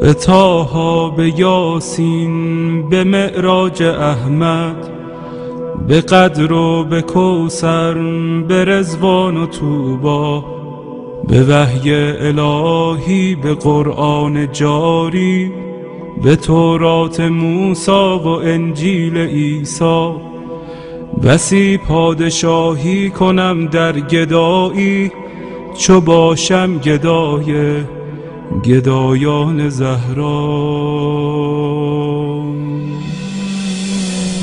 به تاها به یاسین به معراج احمد به قدر و به کوسر به رزوان و توبا به وحی الهی به قرآن جاری به تورات موسا و انجیل عیسی. بسی پادشاهی کنم در گدایی چو باشم گدای گدایان زهرا.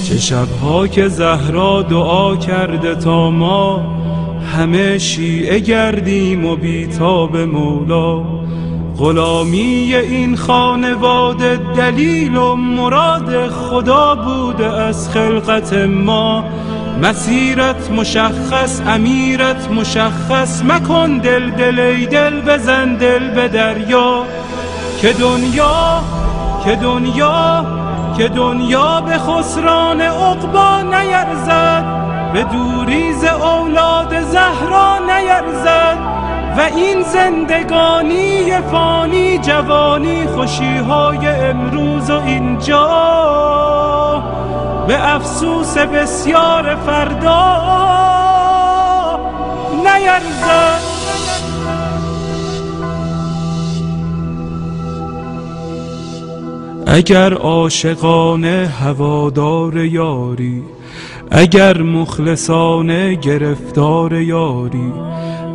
چه شبها که زهرا دعا کرده تا ما همه شیعه گردیم و بیتاب مولا. غلامی این خانواده دلیل و مراد خدا بوده از خلقت ما. مسیرت مشخص امیرت مشخص. مکن دل دل دل بزن دل به دریا. که دنیا که دنیا که دنیا به خسران عقبا نیرزد. به دوریز اولاد زهرا نیرزد. و این زندگانی فانی جوانی خوشیهای امروز و اینجا. به افسوس بسیار فردا نیرزد اگر عاشقانه هوادار یاری اگر مخلصانه گرفتار یاری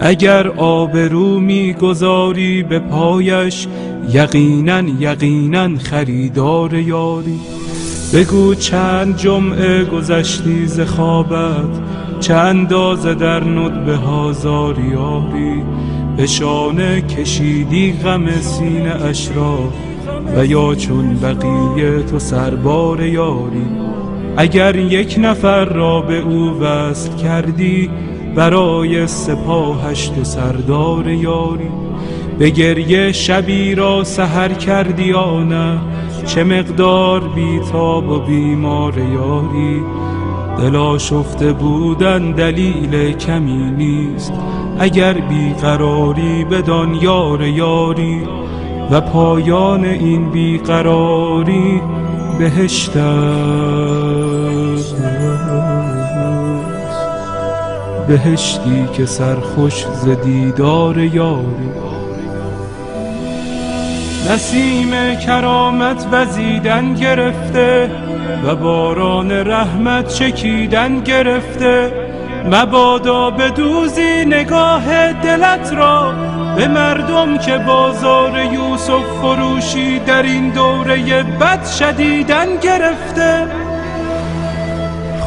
اگر آبرو می‌گذاری به پایش یقینا یقینا خریدار یاری. بگو چند جمعه گذشتی ز خوابت چند اندازه در ندبه هازار یاری به شانه کشیدی غم سینه اش و یا چون بقیه تو سربار یاری؟ اگر یک نفر را به او وصل کردی برای سپاهش تو سردار یاری؟ به گریه شبی را سهر کردی یا نه؟ چه مقدار بیتاب و بیمار یاری؟ دلا شفته بودن دلیل کمی نیست. اگر بیقراری بدان یار یاری و پایان این بیقراری بهشت بهشتی که سرخوش ز دیدار یاری. نسیم کرامت وزیدن گرفته و باران رحمت چکیدن گرفته. مبادا بدوزی نگاه دلت را به مردم که بازار یوسف فروشی در این دوره بد شدیدن گرفته.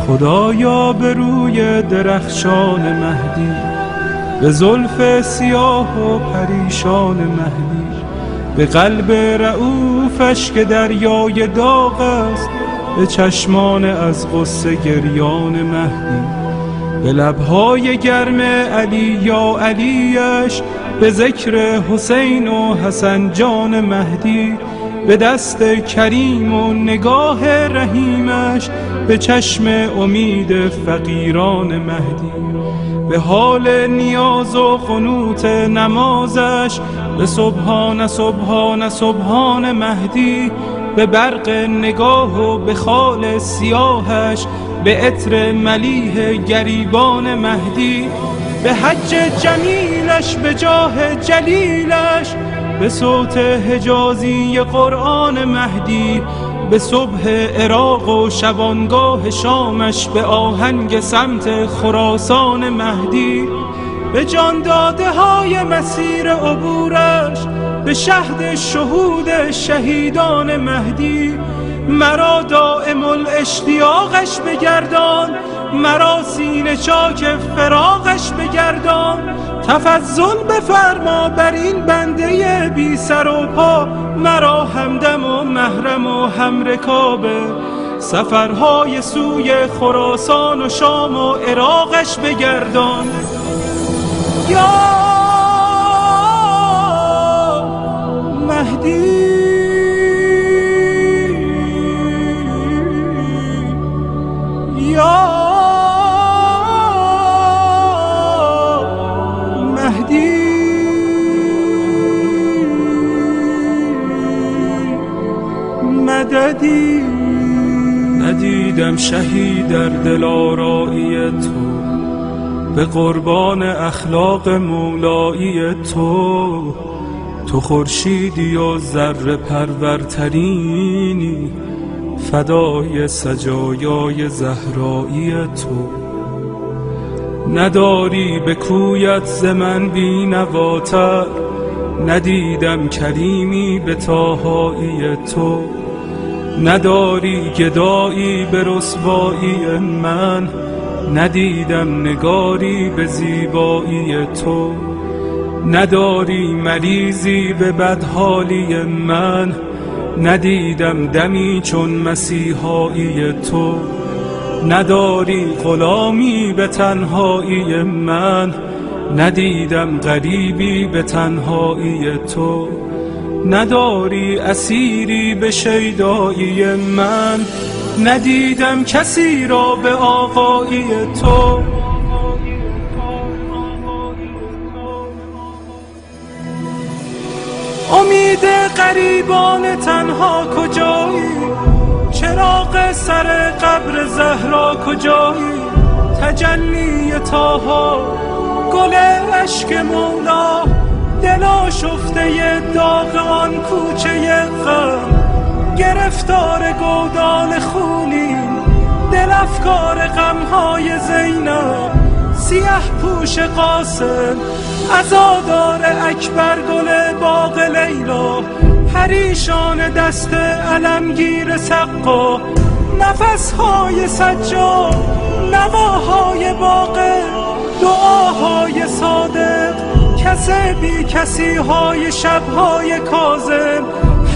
خدایا به روی درخشان مهدی به زلف سیاه و پریشان مهدی به قلب رعوفش که دریای داغ است به چشمان از غصه گریان مهدی. به لبهای گرم علی یا علیش به ذکر حسین و حسن جان مهدی. به دست کریم و نگاه رحیمش به چشم امید فقیران مهدی. به حال نیاز و قنوت نمازش به سبحان سبحان سبحان مهدی به برق نگاه و به خال سیاهش به عطر ملیح گریبان مهدی به حج جمیلش به جاه جلیلش به صوت حجازی قرآن مهدی. به صبح عراق و شبانگاه شامش به آهنگ سمت خراسان مهدی. به جان داده های مسیر عبورش به شهد شهود شهیدان مهدی. مرا دائم الاشتیاقش بگردان. مرا سینه چاک فراغش بگردان. تفضل بفرما بر این بنده بی سر و پا. مرا همدم و محرم و همرکابه سفرهای سوی خراسان و شام و عراقش بگردان. یا مهدی شهی در دلارایی تو به قربان اخلاق مولایی تو. تو خورشیدی و ذره پرورترینی فدای سجایای زهرایی تو. نداری به کویت ز من بی نواتر ندیدم کریمی به تاهایی تو. نداری گدایی به رسوایی من؟ ندیدم نگاری به زیبایی تو. نداری مریضی به بدحالی من؟ ندیدم دمی چون مسیحایی تو. نداری غلامی به تنهایی من؟ ندیدم غریبی به تنهایی تو. نداری اسیری به شیدایی من. ندیدم کسی را به آقایی تو. امید قریبان تنها کجایی؟ چراغ سر قبر زهرا کجایی؟ تجلی تاها گل عشق مولا. دلا شفته داغ آن کوچه غم گرفتار گودال خونی دل افکار غمهای زینب سیه پوش قاسم ازادار اکبر گل باغ لیلا. پریشان دست علمگیر سقا. نفسهای سجاد نواهای باغ دعاهای صادق کس بی کسی های شبهای کازم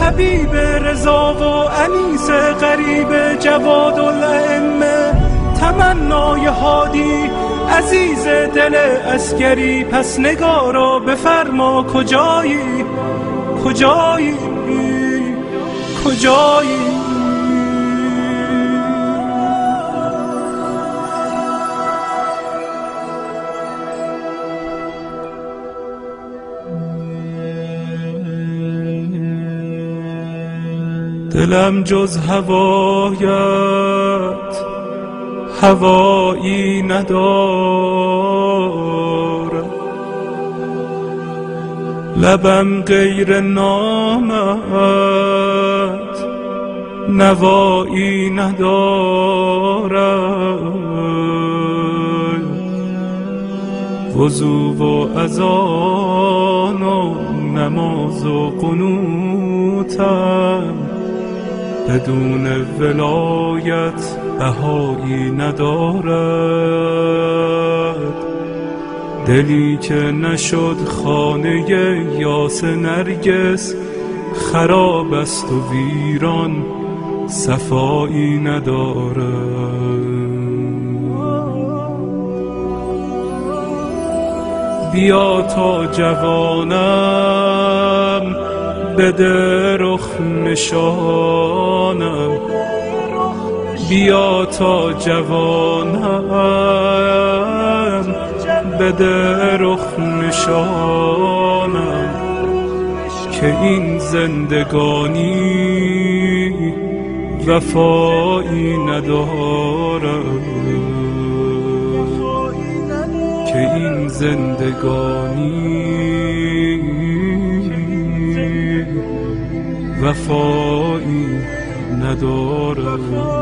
حبیب رضا و انیس غریب جواد الائمه تمنای هادی عزیز دل اسکری پس نگارا بفرما کجایی؟ کجایی؟ کجایی؟ دلم جز هوایت هوایی ندارد لبم غیر نامت نوایی ندارد وضو و اذان و نماز و قنوتم بدون ولایت بهایی ندارد. دلی که نشد خانه یاس نرگس خراب است و ویران صفایی ندارد. بیا تا جوانم بده رخ نشانم. بیا تا جوانم. بده رخ نشانم. که این زندگانی وفایی ندارم. که این زندگانی وفایی ندارم.